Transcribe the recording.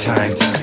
time.